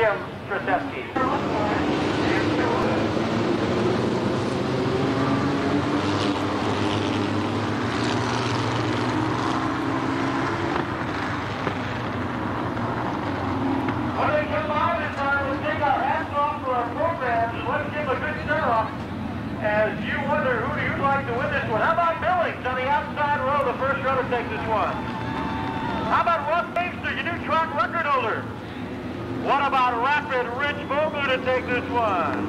Jim Traszewski. When they come by this time, let's take our hats off for our programs and let's give a good start-off. As you wonder who do you like to win this one? How about Billings on the outside row, the first row to take this one? How about Russ Gamester, your new track record holder? What about Rapid Rich Vogel to take this one?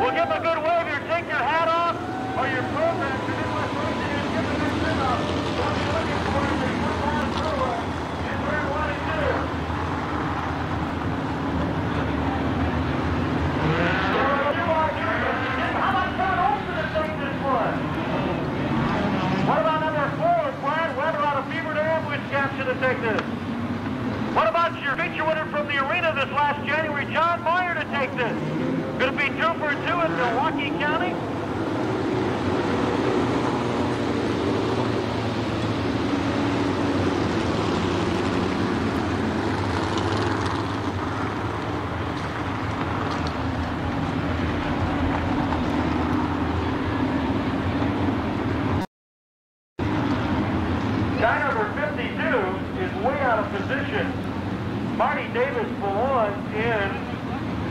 We'll give a good wave here. Take your hat off or your program. Racing is give send-off. What you looking for and to? What about number four, to take this? What about your feature winner from the arena this last January, John Take this? Going to be two for two in Milwaukee County? Guy number 52 is way out of position. Marty Davis belongs in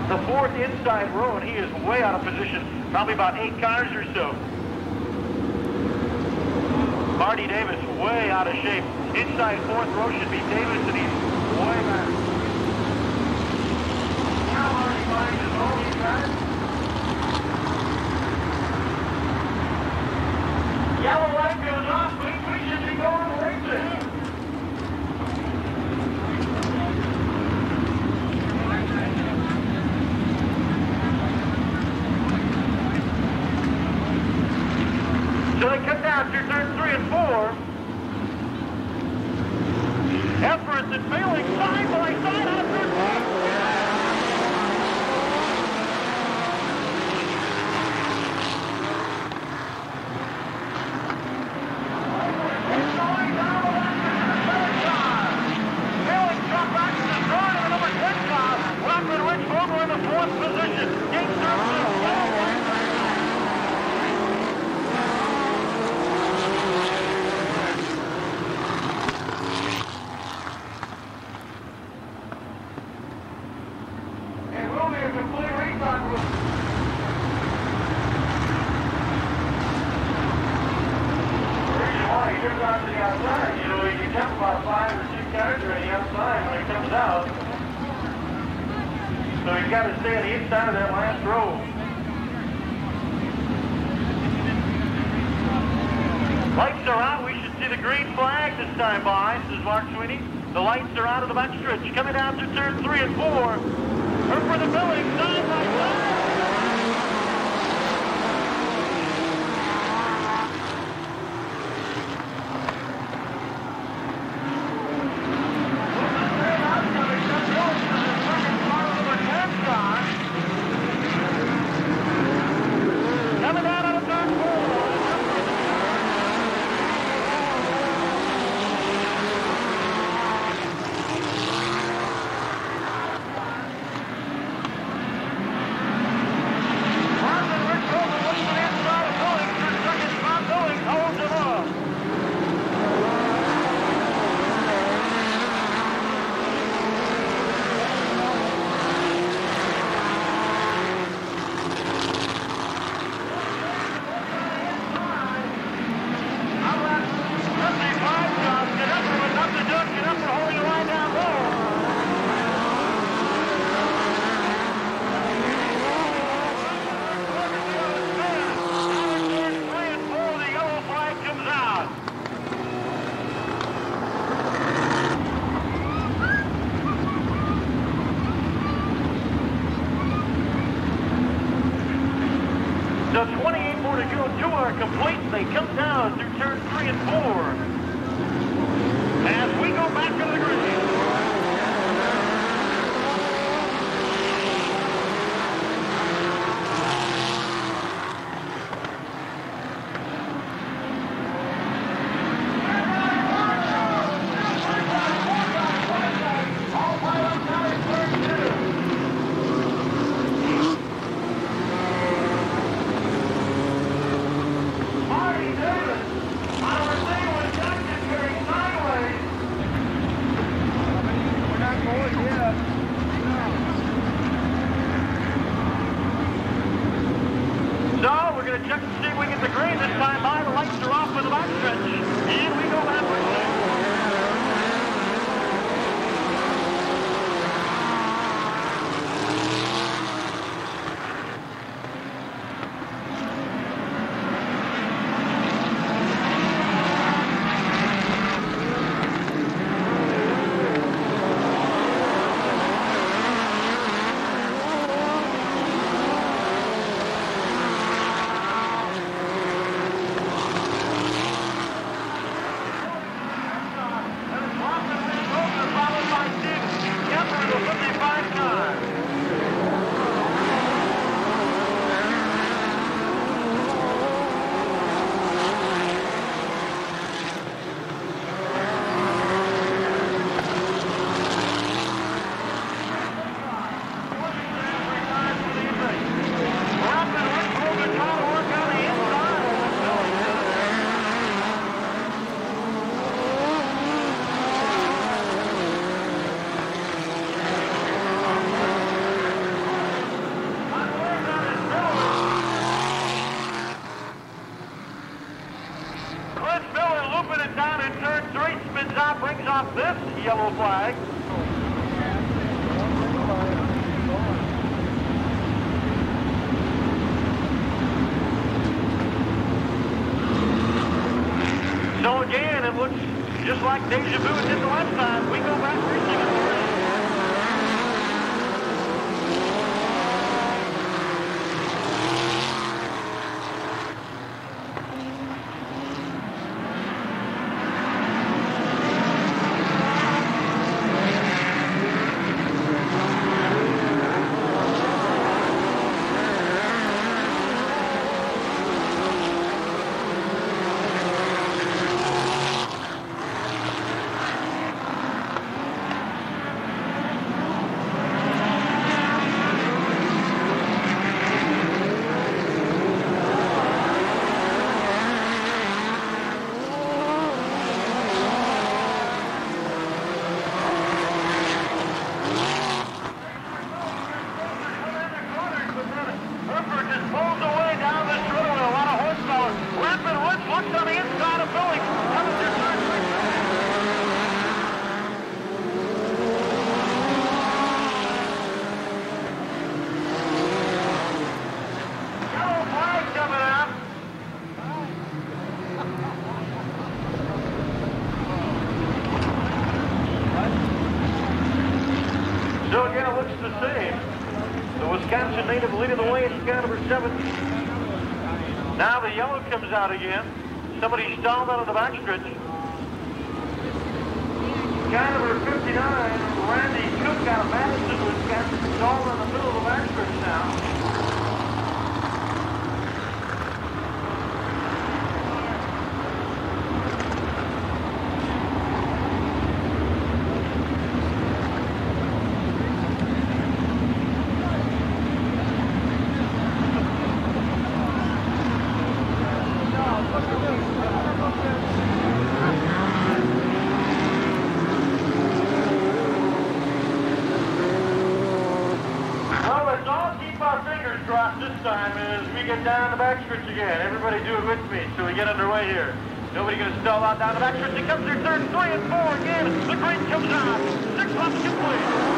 the fourth inside row, and he is way out of position. Probably about eight cars or so. Marty Davis way out of shape. Inside fourth row should be Davis, and he's way back. Yellow light goes off, we should be going racing. So they come down through turn three and four. Efforts and failing side by side out of turn three. Failing shot back to the front of the number 10 car. Rapid Rich Vogel in the fourth position. Gates It will be a complete restart. The reason why he comes out to the outside, you know, he can have about five or six cars on the outside when he comes out. So he's got to stay on the inside of that last row. Lights are out. We should see the green flag this time by, says Mark Sweeney. The lights out stretch. Coming down to turn three and four. Her for the Billings, side by side. In turn three, spins out, brings off this yellow flag. So again, it looks just like deja vu it did the last time. We go back racing in the race. Hooper just pulls away down this road with a lot of horsepower. Rapid Woods looks on the inside of Billy. Coming through turn three. Yellow flag coming out. So the same. The Wisconsin native leading the way in car number seven. Now the yellow comes out again. Somebody stalled out of the backstretch. Car number 59, Randy Cook out of Madison, Wisconsin, stalled in the middle of the backstretch now. Well, let's all keep our fingers crossed this time as we get down the back backstretch again. Everybody do it with me so we get underway here. Nobody gonna stall out down the back backstretch. It comes through third, three and four again. The green comes out. Six laps complete.